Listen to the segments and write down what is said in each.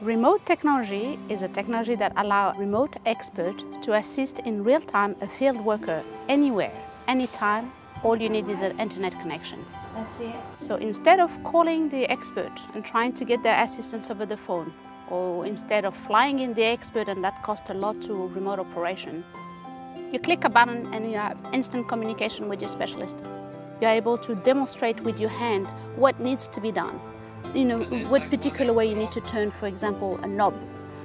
Remote technology is a technology that allows remote expert to assist in real time a field worker anywhere, anytime. All you need is an internet connection. That's it. So instead of calling the expert and trying to get their assistance over the phone, or instead of flying in the expert and that costs a lot to remote operation, you click a button and you have instant communication with your specialist. You're able to demonstrate with your hand what needs to be done. You know, what particular way you need to turn, for example, a knob.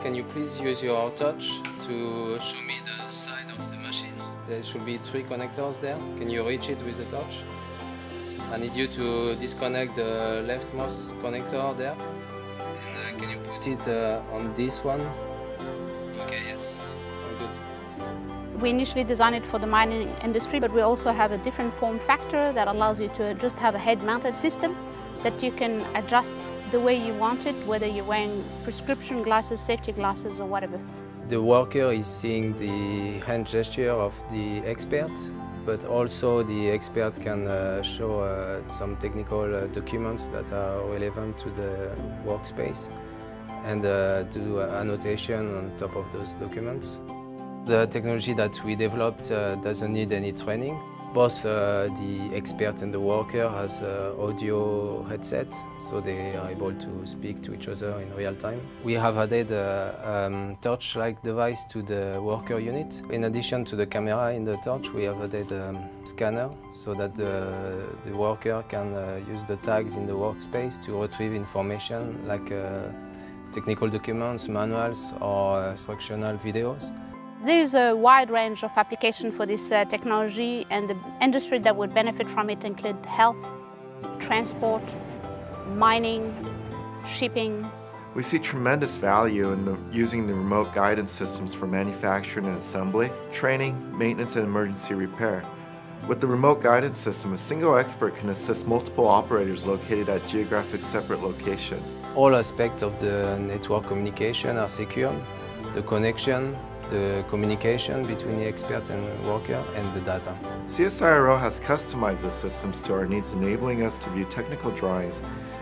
Can you please use your touch to show me the side of the machine? There should be three connectors there. Can you reach it with the touch? I need you to disconnect the leftmost connector there. And uh, can you put it uh, on this one? Okay, yes. All good. We initially designed it for the mining industry, but we also have a different form factor that allows you to just have a head-mounted system that you can adjust the way you want it, whether you're wearing prescription glasses, safety glasses, or whatever. The worker is seeing the hand gesture of the expert, but also the expert can uh, show uh, some technical uh, documents that are relevant to the workspace and uh, do annotation on top of those documents. The technology that we developed uh, doesn't need any training. Both uh, the expert and the worker has uh, audio headset, so they are able to speak to each other in real time. We have added a um, torch-like device to the worker unit. In addition to the camera in the torch, we have added a um, scanner so that the, the worker can uh, use the tags in the workspace to retrieve information like uh, technical documents, manuals, or instructional videos. There is a wide range of application for this uh, technology and the industry that would benefit from it include health, transport, mining, shipping. We see tremendous value in the, using the remote guidance systems for manufacturing and assembly, training, maintenance, and emergency repair. With the remote guidance system, a single expert can assist multiple operators located at geographic separate locations. All aspects of the network communication are secure. The connection, the communication between the expert and worker and the data. CSIRO has customized the systems to our needs, enabling us to view technical drawings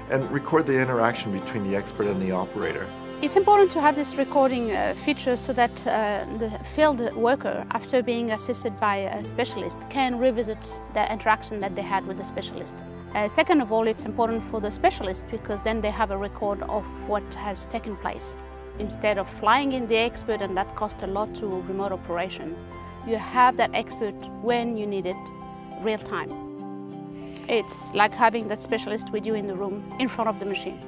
and record the interaction between the expert and the operator. It's important to have this recording uh, feature so that uh, the field worker, after being assisted by a specialist, can revisit the interaction that they had with the specialist. Uh, second of all, it's important for the specialist because then they have a record of what has taken place. Instead of flying in the expert and that costs a lot to remote operation, you have that expert when you need it, real time. It's like having that specialist with you in the room in front of the machine.